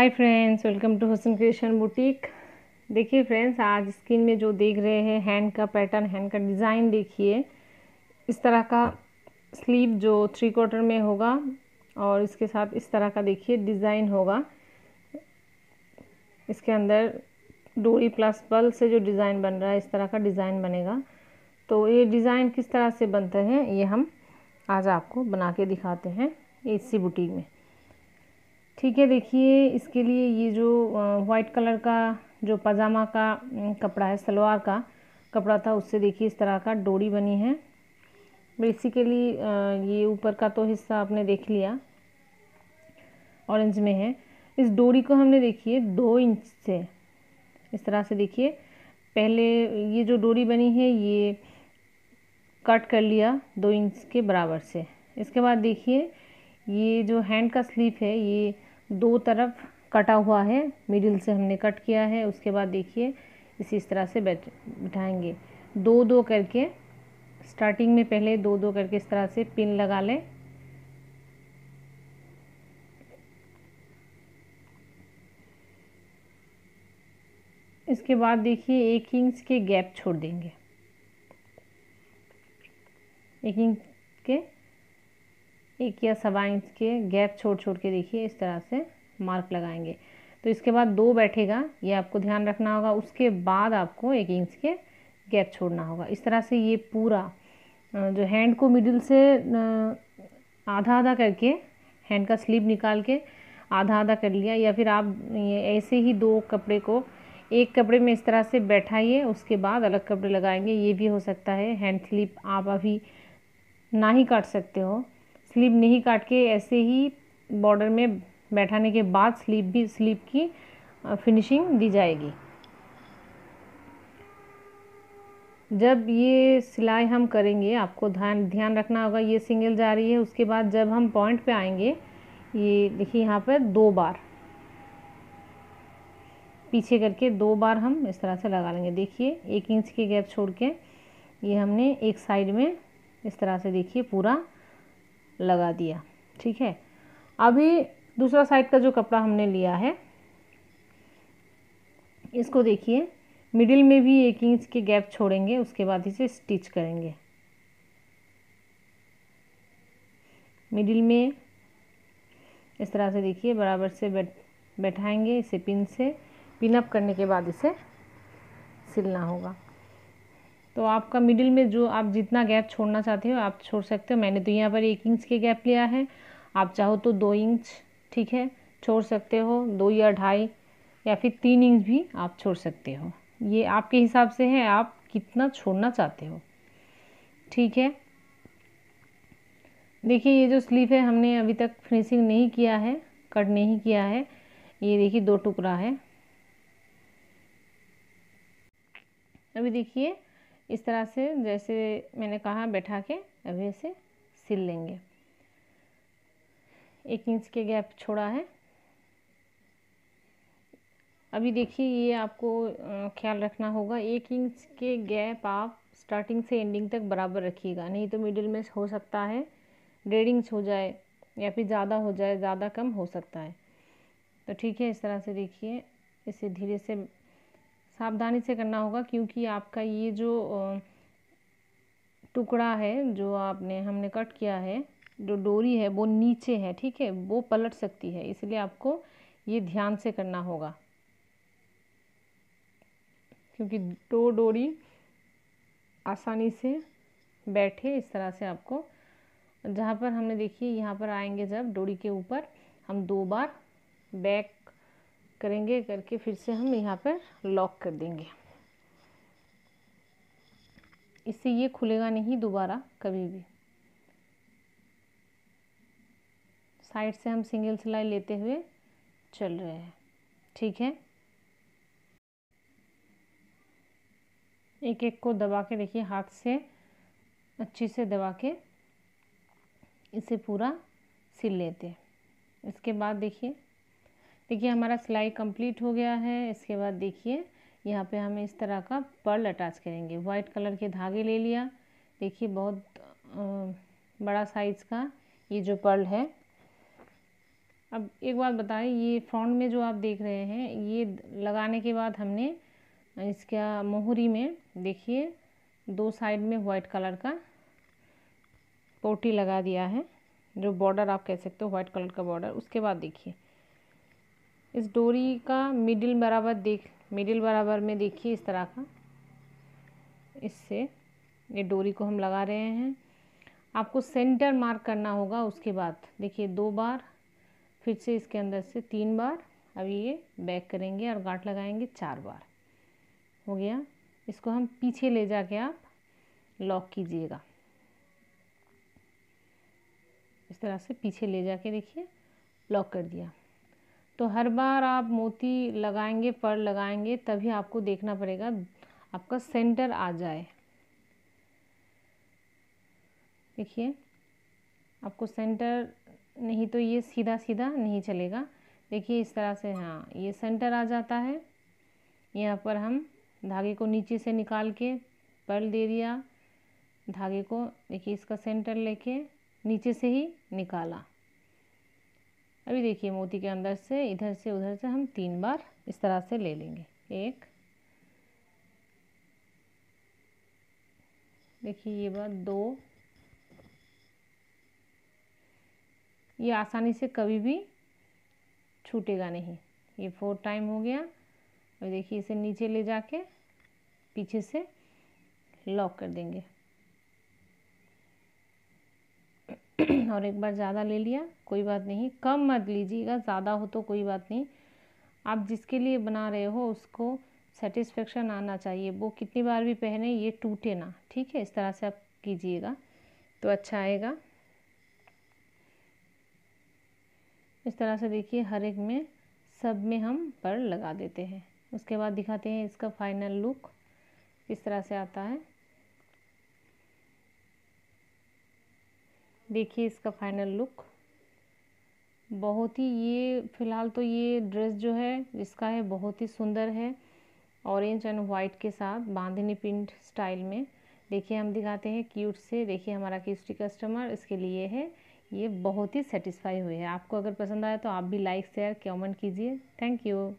Hi friends welcome to Hasan creation boutique देखिए friends आज screen में जो देख रहे हैं हैंड का पैटर्न हैंड का डिज़ाइन देखिए। इस तरह का स्लीव जो थ्री क्वार्टर में होगा और इसके साथ इस तरह का देखिए डिज़ाइन होगा। इसके अंदर डोरी प्लस बल से जो डिज़ाइन बन रहा है, इस तरह का डिज़ाइन बनेगा। तो ये डिज़ाइन किस तरह से बनते हैं, ये हम आज आपको बना के दिखाते हैं इसी बुटीक में। ठीक है, देखिए, इसके लिए ये जो वाइट कलर का जो पजामा का कपड़ा है, सलवार का कपड़ा था, उससे देखिए इस तरह का डोरी बनी है। बेसिकली ये ऊपर का तो हिस्सा आपने देख लिया ऑरेंज में है। इस डोरी को हमने देखिए दो इंच से, इस तरह से देखिए। पहले ये जो डोरी बनी है, ये कट कर लिया दो इंच के बराबर से। इसके बाद देखिए, ये जो हैंड का स्लीप है, ये दो तरफ़ कटा हुआ है। मिडिल से हमने कट किया है। उसके बाद देखिए, इसी इस तरह से बैठ बिठाएँगे। दो दो करके स्टार्टिंग में पहले दो दो करके इस तरह से पिन लगा लें। इसके बाद देखिए, एक इंच के गैप छोड़ देंगे। एक इंच के एक या सवा इंच के गैप छोड़ छोड़ के देखिए इस तरह से मार्क लगाएँगे। तो इसके बाद दो बैठेगा, ये आपको ध्यान रखना होगा। उसके बाद आपको एक इंच के गैप छोड़ना होगा। इस तरह से ये पूरा जो हैंड को मिडिल से आधा आधा करके हैंड का स्लीव निकाल के आधा आधा कर लिया या फिर आप ऐसे ही दो कपड़े को, एक कपड़े में इस तरह से बैठाइए, उसके बाद अलग कपड़े लगाएँगे। ये भी हो सकता है हैंड स्लीप आप अभी ना ही काट सकते हो। स्लीव नहीं काट के ऐसे ही बॉर्डर में बैठाने के बाद स्लीव भी स्लीव की फिनिशिंग दी जाएगी। जब ये सिलाई हम करेंगे, आपको ध्यान ध्यान रखना होगा, ये सिंगल जा रही है, उसके बाद जब हम पॉइंट पे आएँगे, ये देखिए यहाँ पर दो बार, पीछे करके दो बार हम इस तरह से लगा लेंगे। देखिए, एक इंच के गैप छोड़ के ये हमने एक साइड में इस तरह से देखिए पूरा लगा दिया, ठीक है? अभी दूसरा साइड का जो कपड़ा हमने लिया है, इसको देखिए मिडिल में भी एक इंच के गैप छोड़ेंगे, उसके बाद इसे स्टिच करेंगे। मिडिल में इस तरह से देखिए, बराबर से बैठ, बैठाएँगे इसे पिन से पिन अप करने के बाद इसे सिलना होगा। तो आपका मिडिल में जो आप जितना गैप छोड़ना चाहते हो, आप छोड़ सकते हो। मैंने तो यहाँ पर एक इंच के गैप लिया है। आप चाहो तो दो इंच ठीक है, छोड़ सकते हो। दो या ढाई या फिर तीन इंच भी आप छोड़ सकते हो। ये आपके हिसाब से है, आप कितना छोड़ना चाहते हो। ठीक है? देखिए, ये जो स्लीव है, हमने अभी तक फिनिशिंग नहीं किया है कट नहीं किया है। ये देखिए, दो टुकड़ा है। अभी देखिए इस तरह से जैसे मैंने कहा, बैठा के अभी इसे सिल लेंगे। एक इंच के गैप छोड़ा है। अभी देखिए, ये आपको ख्याल रखना होगा, एक इंच के गैप आप स्टार्टिंग से एंडिंग तक बराबर रखिएगा। नहीं तो मिडिल में हो सकता है, डेढ़ इंच हो जाए या फिर ज़्यादा हो जाए, ज़्यादा कम हो सकता है। तो ठीक है, इस तरह से देखिए, इसे धीरे से सावधानी से करना होगा क्योंकि आपका ये जो टुकड़ा है, जो आपने, हमने कट किया है, जो डोरी है, वो नीचे है, ठीक है? वो पलट सकती है, इसलिए आपको ये ध्यान से करना होगा। क्योंकि दो डोरी आसानी से बैठे, इस तरह से आपको, जहाँ पर हमने देखिए, यहाँ पर आएँगे जब डोरी के ऊपर, हम दो बार बैक करेंगे, करके फिर से हम यहाँ पर लॉक कर देंगे। इससे ये खुलेगा नहीं दोबारा कभी भी। साइड से हम सिंगल सिलाई लेते हुए चल रहे हैं। ठीक है? एक एक को दबा के देखिए, हाथ से, अच्छे से दबा के इसे पूरा सिल लेते हैं। इसके बाद देखिए देखिए, हमारा सिलाई कंप्लीट हो गया है। इसके बाद देखिए, यहाँ पे हमें इस तरह का पर्ल अटैच करेंगे। वाइट कलर के धागे ले लिया। देखिए, बहुत बड़ा साइज़ का ये जो पर्ल है। अब एक बात बताएँ, ये फ्रंट में जो आप देख रहे हैं, ये लगाने के बाद हमने इसका मोहरी में देखिए, दो साइड में वाइट कलर का पोटी लगा दिया है। जो बॉर्डर आप कह सकते हो, वाइट कलर का बॉर्डर। उसके बाद देखिए इस डोरी का मिडिल बराबर देख मिडिल बराबर में देखिए इस तरह का। इससे ये डोरी को हम लगा रहे हैं। आपको सेंटर मार्क करना होगा उसके बाद। देखिए दो बार, फिर से इसके अंदर से तीन बार अभी ये बैक करेंगे और गांठ लगाएँगे चार बार। हो गया? इसको हम पीछे ले जाके आप लॉक कीजिएगा। इस तरह से पीछे ले जाके देखिए लॉक कर दिया। तो हर बार आप मोती लगाएँगे पर लगाएँगे, तभी आपको देखना पड़ेगा, आपका सेंटर आ जाए। देखिए, आपको सेंटर नहीं तो ये सीधा सीधा नहीं चलेगा। देखिए इस तरह से हाँ ये सेंटर आ जाता है। यहाँ पर हम धागे को नीचे से निकाल के पर्ल दे दिया, धागे को, देखिए इसका सेंटर लेके नीचे से ही निकाला। अभी देखिए मोती के अंदर से, इधर से, उधर से हम तीन बार इस तरह से ले लेंगे। एक, देखिए ये बात दो। ये आसानी से कभी भी छूटेगा नहीं। ये फोर टाइम हो गया। और देखिए इसे नीचे ले जाके पीछे से लॉक कर देंगे। और एक बार ज़्यादा ले लिया, कोई बात नहीं। कम मत लीजिएगा, ज़्यादा हो तो कोई बात नहीं। आप जिसके लिए बना रहे हो, उसको सेटिस्फेक्शन आना चाहिए। वो कितनी बार भी पहने, ये टूटे ना, ठीक है? इस तरह से आप कीजिएगा तो अच्छा आएगा। इस तरह से देखिए, हर एक में, सब में हम पर लगा देते हैं। उसके बाद दिखाते हैं इसका फाइनल लुक इस तरह से आता है। देखिए इसका फाइनल लुक बहुत ही ये, फ़िलहाल तो ये ड्रेस जो है, इसका है बहुत ही सुंदर है। ऑरेंज एंड वाइट के साथ, बांधनी प्रिंट स्टाइल में। देखिए हम दिखाते हैं क्यूट से। देखिए हमारा किस्टी कस्टमर इसके लिए है। ये बहुत ही सेटिस्फाई हुए हैं। आपको अगर पसंद आया तो आप भी लाइक शेयर कमेंट कीजिए। Thank you